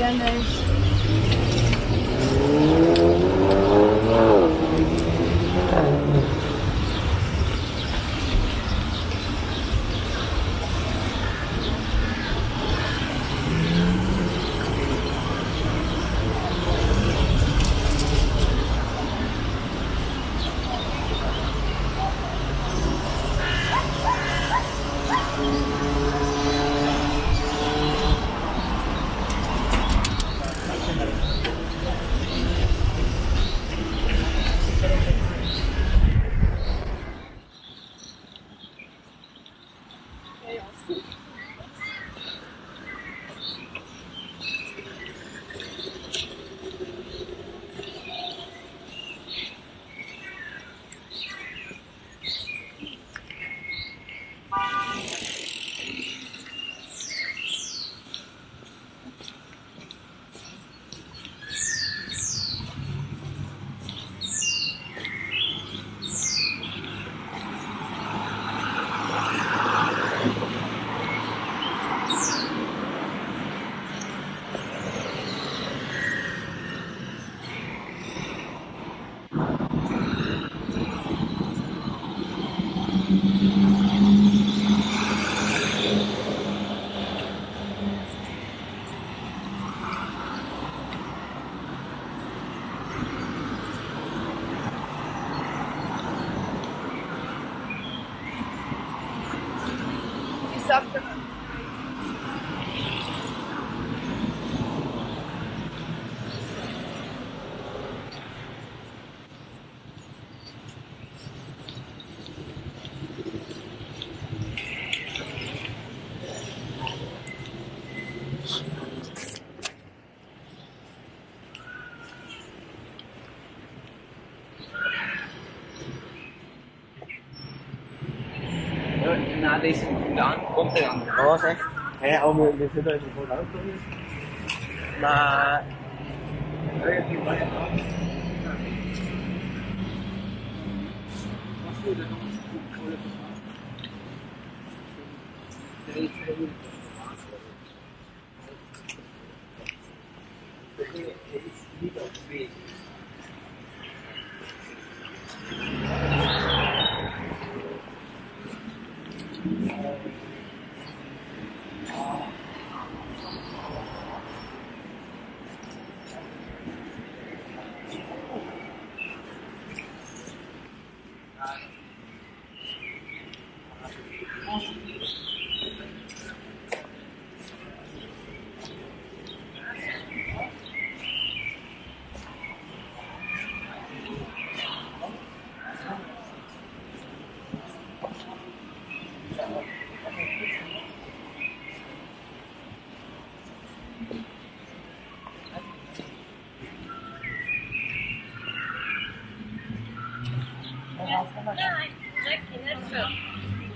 Something bijstanders. aanwezig vandaan komt eraan. Dat was echt, hè, om de zitten even voor de auto. Maar.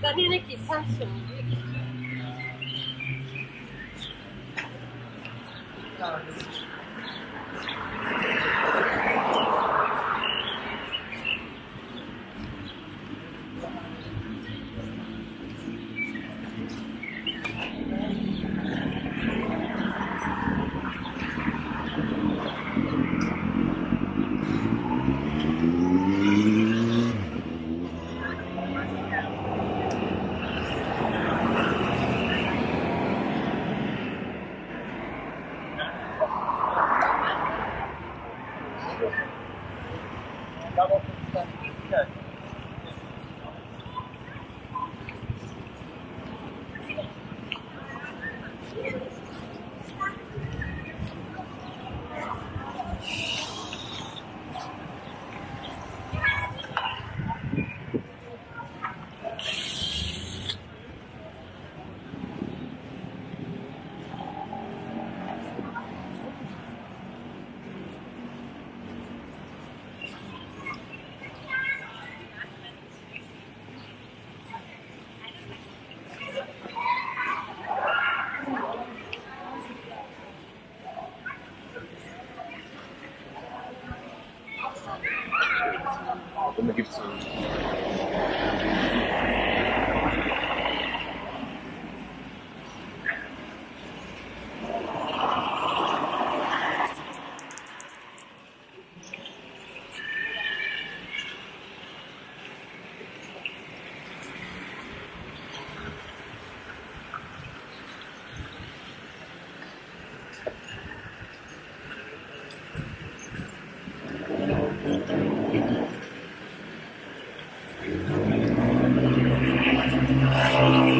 Cambiare chi sanzioni. Thank you.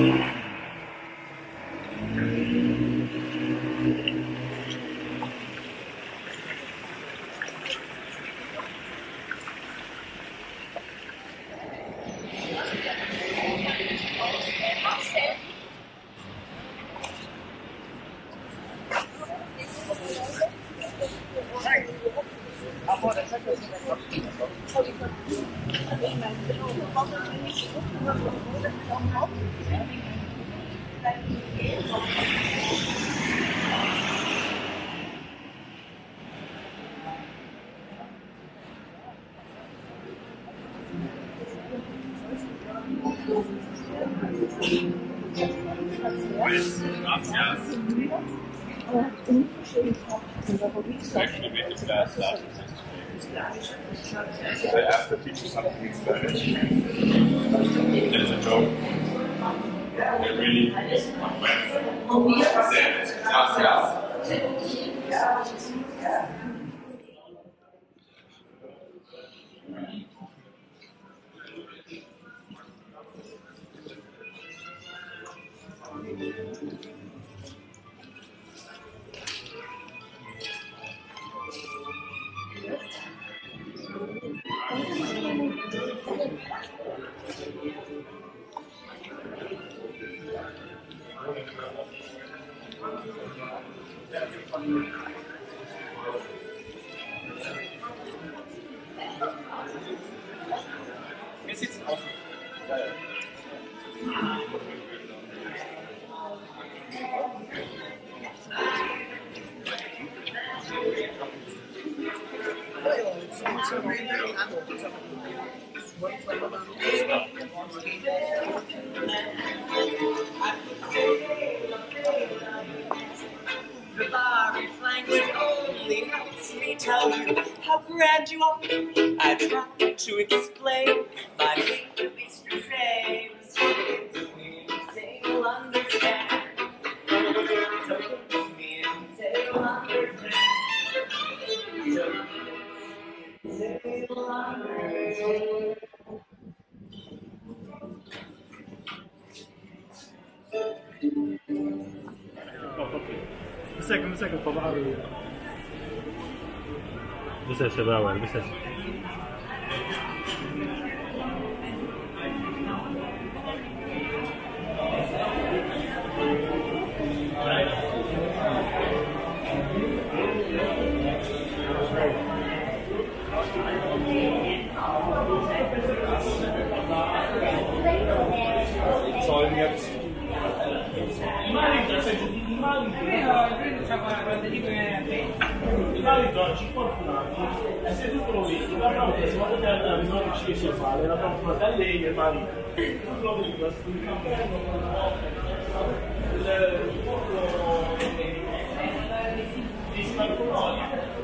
Amen. gradual. I try to explain my baby's frames. They'll understand. They'll understand. They'll understand. Second, second, Papa. This is Shibawa, this is. Sorry, yes. Malik, that's a Malik. invalido a 51 anni è seduto lui, la prossima volta non riuscisce a fare, la prossima volta lei e il marito. Tutto lo vedo, il corpo di Spalcoloni.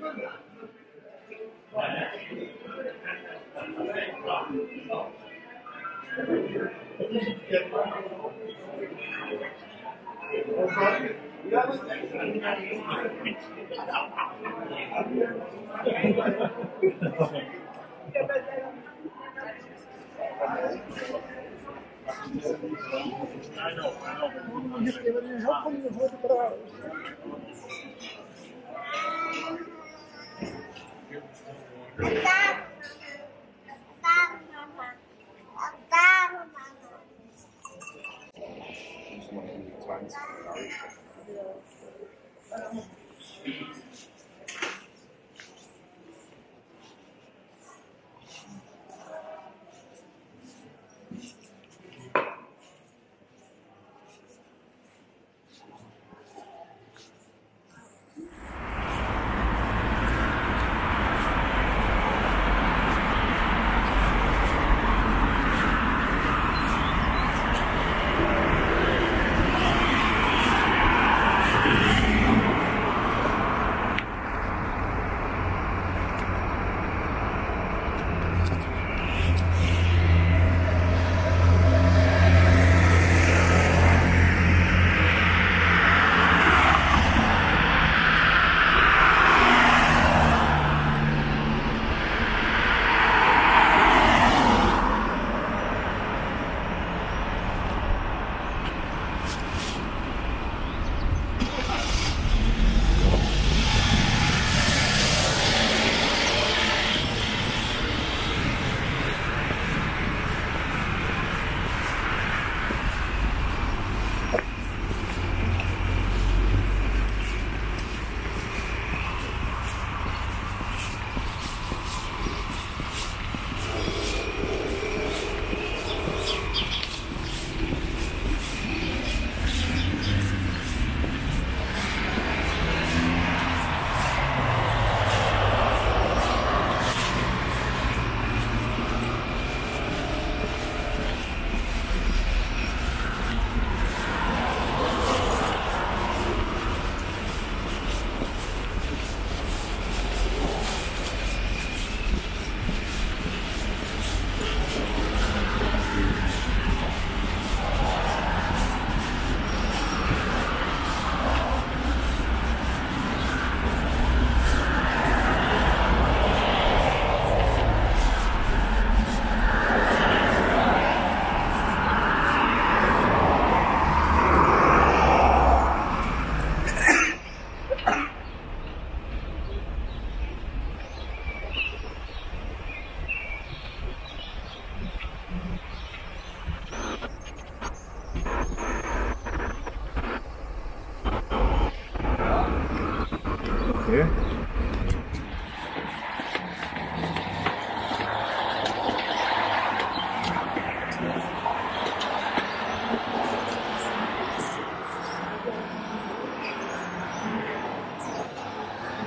I know, I know. Right.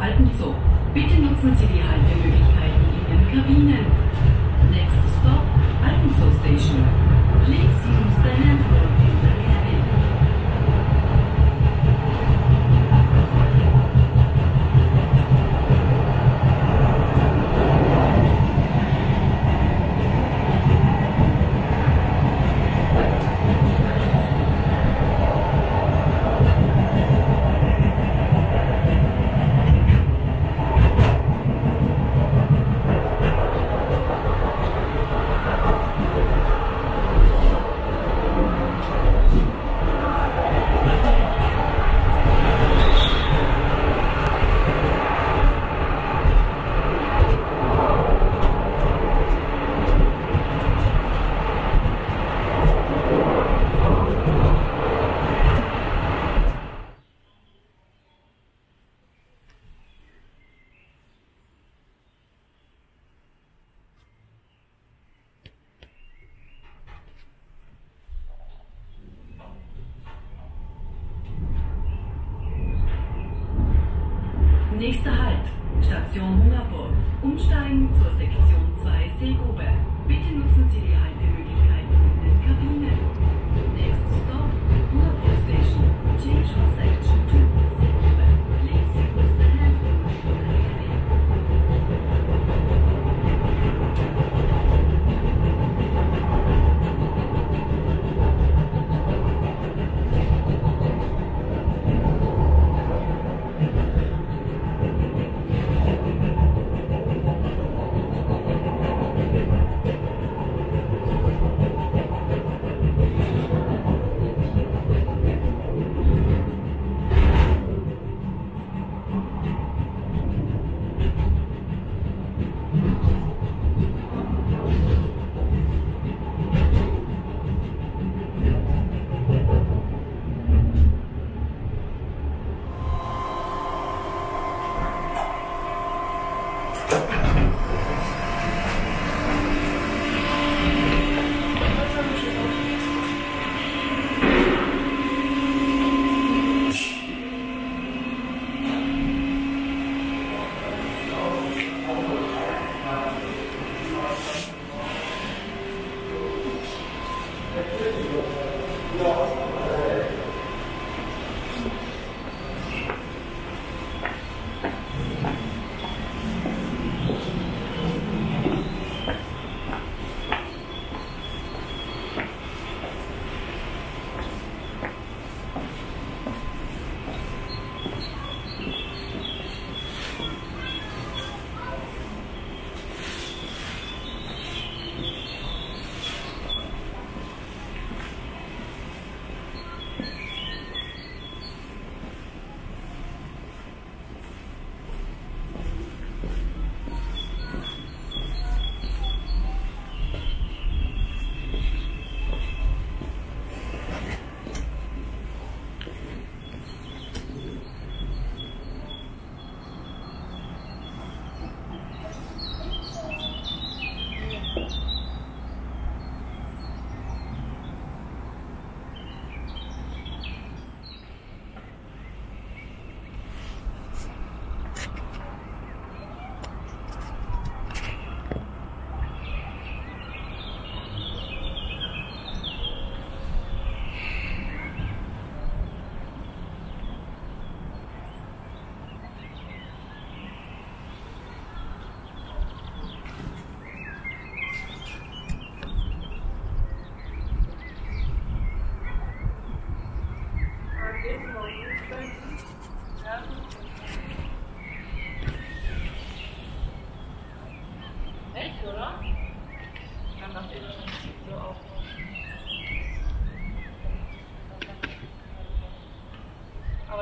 halten zu. Bitte nutzen Sie die Haltemöglichkeiten in den Kabinen.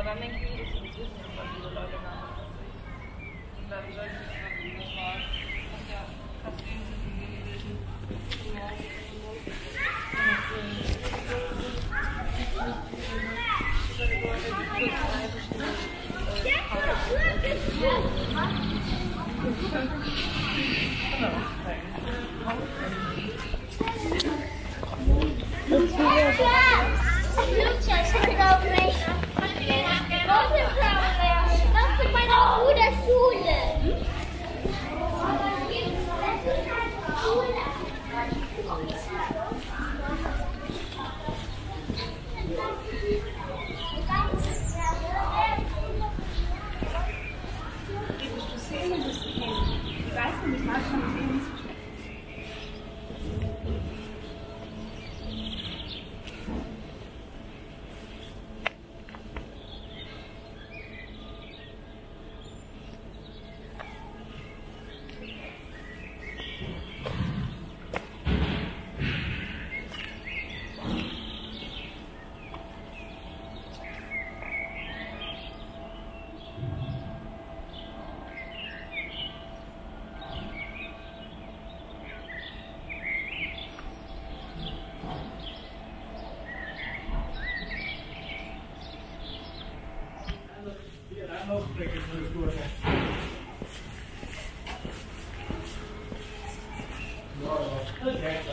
government Okay.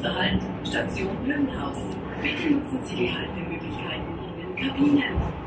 Nächster Halt, Station Blümenhaus. Bitte nutzen Sie die Haltemöglichkeiten in den Kabinen.